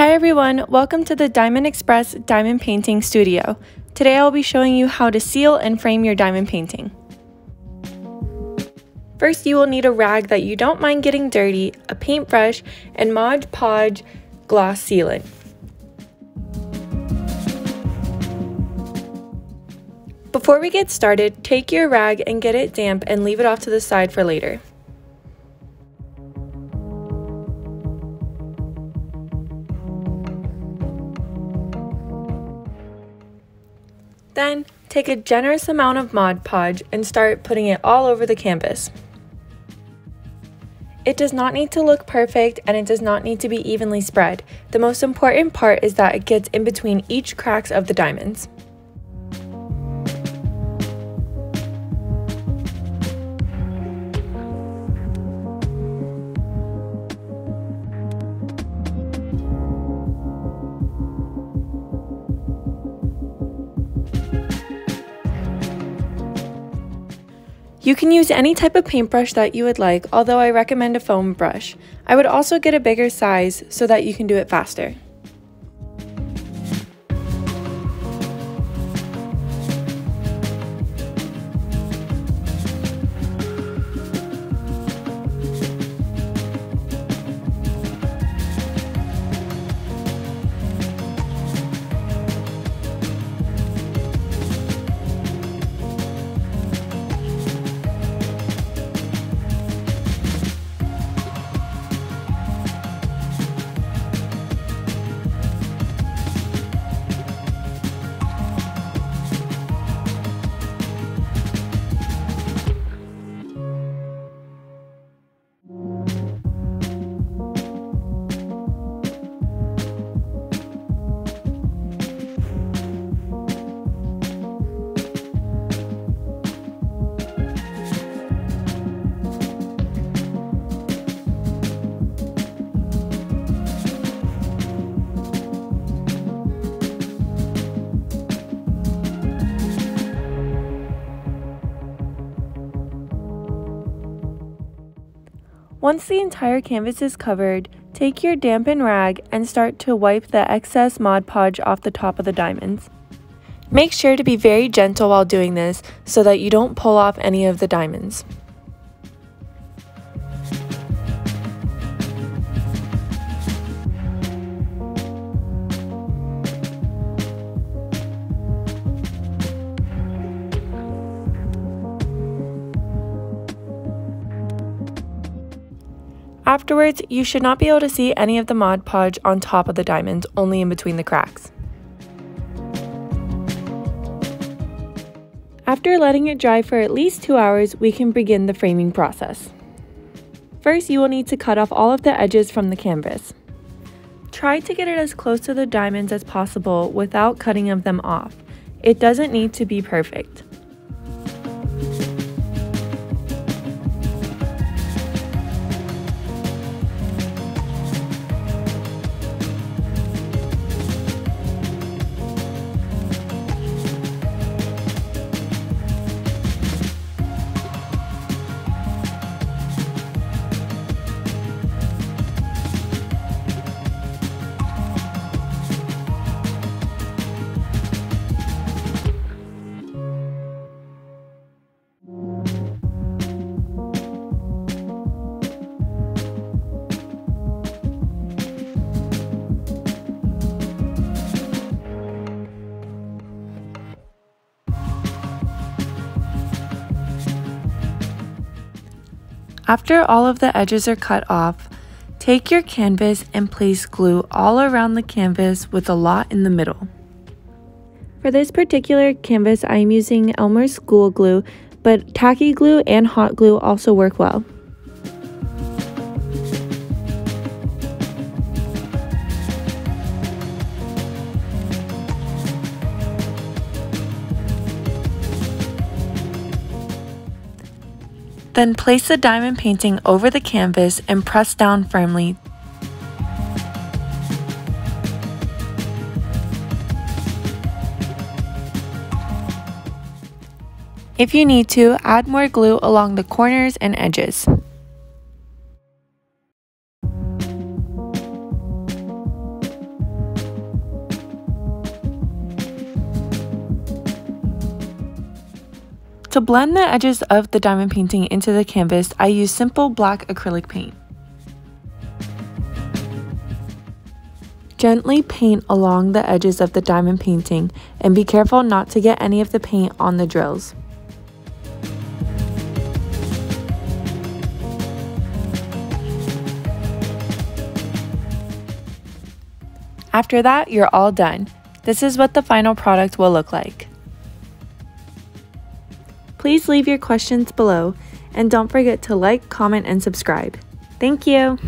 Hi everyone, welcome to the DiamondXpres Diamond Painting Studio. Today I'll be showing you how to seal and frame your diamond painting. First you will need a rag that you don't mind getting dirty, a paintbrush, and Mod Podge gloss sealant. Before we get started, take your rag and get it damp and leave it off to the side for later. Then, take a generous amount of Mod Podge and start putting it all over the canvas. It does not need to look perfect and it does not need to be evenly spread. The most important part is that it gets in between each cracks of the diamonds. You can use any type of paintbrush that you would like, although I recommend a foam brush. I would also get a bigger size so that you can do it faster. Once the entire canvas is covered, take your dampened rag and start to wipe the excess Mod Podge off the top of the diamonds. Make sure to be very gentle while doing this so that you don't pull off any of the diamonds. Afterwards, you should not be able to see any of the Mod Podge on top of the diamonds, only in between the cracks. After letting it dry for at least two hours, we can begin the framing process. First, you will need to cut off all of the edges from the canvas. Try to get it as close to the diamonds as possible without cutting of them off. It doesn't need to be perfect. After all of the edges are cut off, take your canvas and place glue all around the canvas with a lot in the middle. For this particular canvas, I am using Elmer's School Glue, but tacky glue and hot glue also work well. Then place the diamond painting over the canvas and press down firmly. If you need to, add more glue along the corners and edges. To blend the edges of the diamond painting into the canvas, I use simple black acrylic paint. Gently paint along the edges of the diamond painting and be careful not to get any of the paint on the drills. After that, you're all done. This is what the final product will look like. Please leave your questions below and don't forget to like, comment, and subscribe. Thank you!